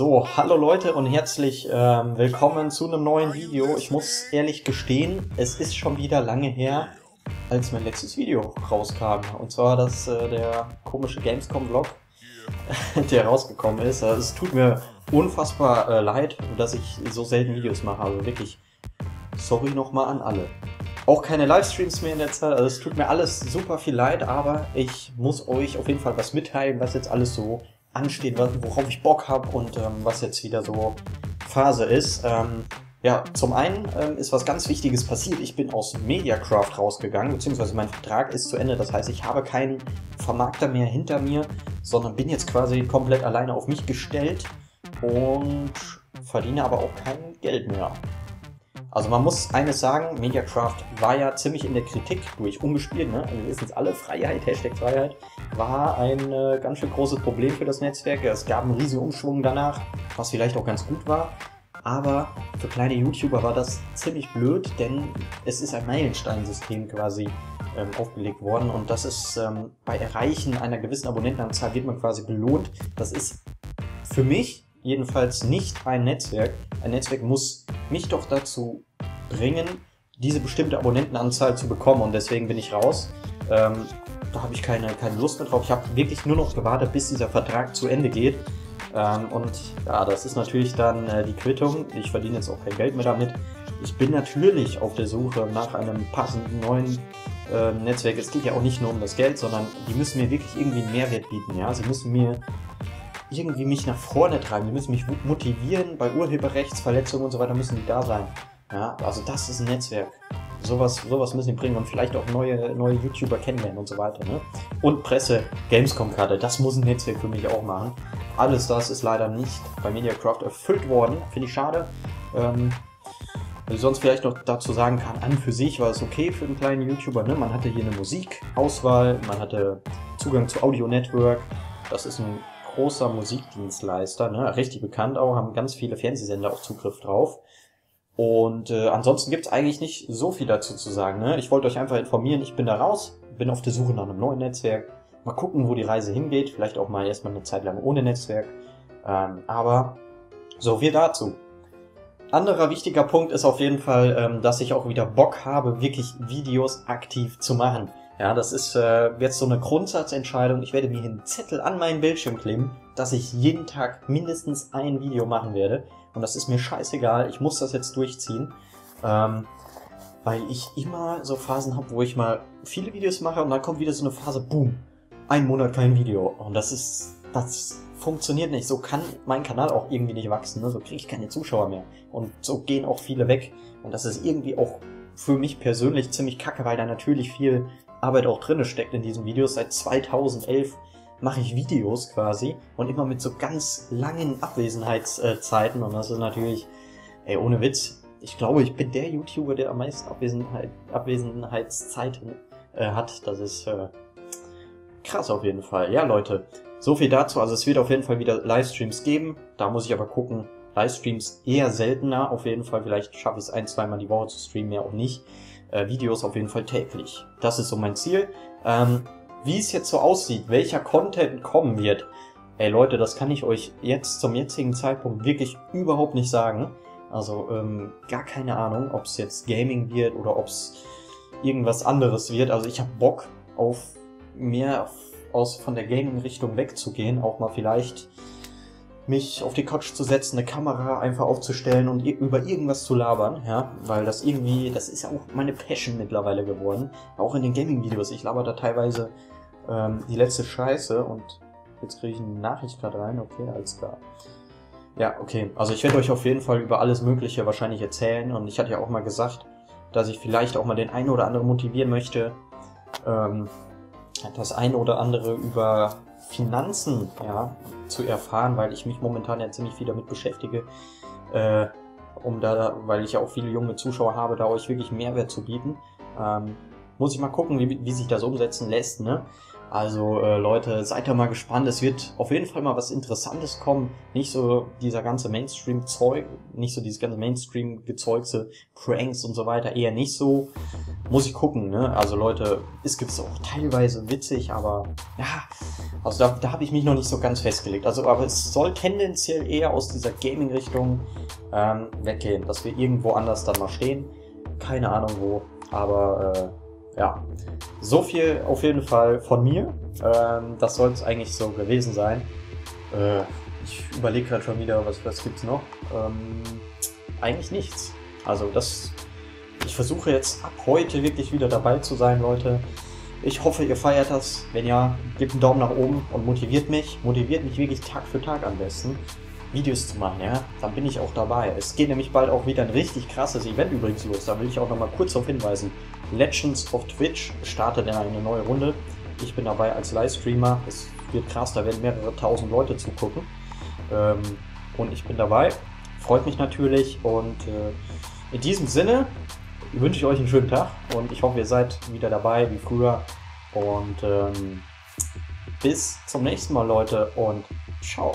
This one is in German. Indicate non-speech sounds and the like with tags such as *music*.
So, hallo Leute und herzlich ähm, willkommen zu einem neuen Video. Ich muss ehrlich gestehen, es ist schon wieder lange her, als mein letztes Video rauskam. Und zwar das äh, der komische Gamescom-Vlog, *laughs* der rausgekommen ist. Also, es tut mir unfassbar äh, leid, dass ich so selten Videos mache. Also wirklich, sorry nochmal an alle. Auch keine Livestreams mehr in der Zeit. Also es tut mir alles super viel leid, aber ich muss euch auf jeden Fall was mitteilen, was jetzt alles so ansteht, worauf ich Bock habe und ähm, was jetzt wieder so Phase ist. Ähm, ja, zum einen ähm, ist was ganz Wichtiges passiert. Ich bin aus Mediacraft rausgegangen, beziehungsweise mein Vertrag ist zu Ende. Das heißt, ich habe keinen Vermarkter mehr hinter mir, sondern bin jetzt quasi komplett alleine auf mich gestellt und verdiene aber auch kein Geld mehr. Also man muss eines sagen, Mediacraft war ja ziemlich in der Kritik durch umgespielt, ne? Also wir wissen es alle, Freiheit, Hashtag Freiheit, war ein äh, ganz schön großes Problem für das Netzwerk. Es gab einen riesigen Umschwung danach, was vielleicht auch ganz gut war. Aber für kleine YouTuber war das ziemlich blöd, denn es ist ein Meilensteinsystem quasi ähm, aufgelegt worden und das ist ähm, bei Erreichen einer gewissen Abonnentenanzahl wird man quasi belohnt. Das ist für mich jedenfalls nicht ein Netzwerk. Ein Netzwerk muss mich doch dazu bringen, diese bestimmte Abonnentenanzahl zu bekommen und deswegen bin ich raus. Ähm, da habe ich keine, keine Lust mehr drauf. Ich habe wirklich nur noch gewartet, bis dieser Vertrag zu Ende geht. Ähm, und ja, das ist natürlich dann äh, die Quittung. Ich verdiene jetzt auch kein Geld mehr damit. Ich bin natürlich auf der Suche nach einem passenden neuen äh, Netzwerk. Es geht ja auch nicht nur um das Geld, sondern die müssen mir wirklich irgendwie einen Mehrwert bieten. Ja, sie müssen mir irgendwie mich nach vorne treiben, die müssen mich motivieren, bei Urheberrechtsverletzungen und so weiter müssen die da sein. Ja, also das ist ein Netzwerk. Sowas, sowas müssen die bringen und vielleicht auch neue, neue YouTuber kennenlernen und so weiter. Ne? Und Presse, Gamescom-Karte, das muss ein Netzwerk für mich auch machen. Alles das ist leider nicht bei Mediacraft erfüllt worden. Finde ich schade. Ähm, was ich sonst vielleicht noch dazu sagen kann, an für sich war es okay für einen kleinen YouTuber. Ne? Man hatte hier eine Musikauswahl, man hatte Zugang zu Audio Network. Das ist ein großer Musikdienstleister, ne? richtig bekannt auch, haben ganz viele Fernsehsender auch Zugriff drauf. Und äh, ansonsten gibt's eigentlich nicht so viel dazu zu sagen. Ne? Ich wollte euch einfach informieren, ich bin da raus, bin auf der Suche nach einem neuen Netzwerk. Mal gucken, wo die Reise hingeht. Vielleicht auch mal erstmal eine Zeit lang ohne Netzwerk. Ähm, aber so viel dazu. Anderer wichtiger Punkt ist auf jeden Fall, ähm, dass ich auch wieder Bock habe, wirklich Videos aktiv zu machen. Ja, das ist äh, jetzt so eine Grundsatzentscheidung. Ich werde mir einen Zettel an meinen Bildschirm kleben, dass ich jeden Tag mindestens ein Video machen werde. Und das ist mir scheißegal. Ich muss das jetzt durchziehen. Ähm, weil ich immer so Phasen habe, wo ich mal viele Videos mache und dann kommt wieder so eine Phase, boom, ein Monat kein Video. Und das ist, das funktioniert nicht. So kann mein Kanal auch irgendwie nicht wachsen. Ne? So kriege ich keine Zuschauer mehr. Und so gehen auch viele weg. Und das ist irgendwie auch für mich persönlich ziemlich kacke, weil da natürlich viel Arbeit auch drinne steckt in diesen Videos. Seit 2011 mache ich Videos quasi und immer mit so ganz langen Abwesenheitszeiten und das ist natürlich, ey, ohne Witz, ich glaube, ich bin der YouTuber, der am meisten Abwesenheit, Abwesenheitszeiten äh, hat. Das ist äh, krass auf jeden Fall. Ja, Leute, so viel dazu. Also es wird auf jeden Fall wieder Livestreams geben. Da muss ich aber gucken. Livestreams eher seltener. Auf jeden Fall, vielleicht schaffe ich es ein, zweimal die Woche zu streamen, mehr auch nicht äh, Videos auf jeden Fall täglich. Das ist so mein Ziel. Ähm, wie es jetzt so aussieht, welcher Content kommen wird, ey Leute, das kann ich euch jetzt zum jetzigen Zeitpunkt wirklich überhaupt nicht sagen. Also ähm, gar keine Ahnung, ob es jetzt Gaming wird oder ob es irgendwas anderes wird. Also ich habe Bock auf mehr aus von der Gaming-Richtung wegzugehen, auch mal vielleicht mich auf die Couch zu setzen, eine Kamera einfach aufzustellen und über irgendwas zu labern, ja, weil das irgendwie, das ist ja auch meine Passion mittlerweile geworden. Auch in den Gaming-Videos. Ich laber da teilweise ähm, die letzte Scheiße und jetzt kriege ich eine Nachricht gerade rein, okay, alles klar. Ja, okay. Also ich werde euch auf jeden Fall über alles Mögliche wahrscheinlich erzählen und ich hatte ja auch mal gesagt, dass ich vielleicht auch mal den einen oder anderen motivieren möchte, ähm, das eine oder andere über Finanzen ja, zu erfahren, weil ich mich momentan ja ziemlich viel damit beschäftige, äh, um da, weil ich ja auch viele junge Zuschauer habe, da euch wirklich Mehrwert zu bieten. Ähm, muss ich mal gucken, wie, wie sich das umsetzen lässt. Ne? Also äh, Leute, seid da mal gespannt. Es wird auf jeden Fall mal was Interessantes kommen. Nicht so dieser ganze Mainstream-Zeug, nicht so dieses ganze Mainstream-gezeugte Pranks und so weiter. Eher nicht so. Muss ich gucken, ne? Also Leute, es gibt auch teilweise witzig, aber ja, Also da, da habe ich mich noch nicht so ganz festgelegt. Also, aber es soll tendenziell eher aus dieser Gaming-Richtung ähm, weggehen, dass wir irgendwo anders dann mal stehen. Keine Ahnung wo, aber äh, ja. So viel auf jeden Fall von mir. Ähm, das soll es eigentlich so gewesen sein. Äh, ich überlege gerade schon wieder, was, was gibt's noch? Ähm, eigentlich nichts. Also das, ich versuche jetzt ab heute wirklich wieder dabei zu sein, Leute. Ich hoffe, ihr feiert das. Wenn ja, gebt einen Daumen nach oben und motiviert mich. Motiviert mich wirklich Tag für Tag am besten, Videos zu machen, ja. Dann bin ich auch dabei. Es geht nämlich bald auch wieder ein richtig krasses Event übrigens los. Da will ich auch nochmal kurz darauf hinweisen. Legends of Twitch startet in eine neue Runde. Ich bin dabei als Livestreamer. Es wird krass, da werden mehrere tausend Leute zugucken. Ähm, und ich bin dabei. Freut mich natürlich. Und äh, in diesem Sinne wünsche ich euch einen schönen Tag und ich hoffe, ihr seid wieder dabei wie früher. Und ähm, bis zum nächsten Mal, Leute, und ciao.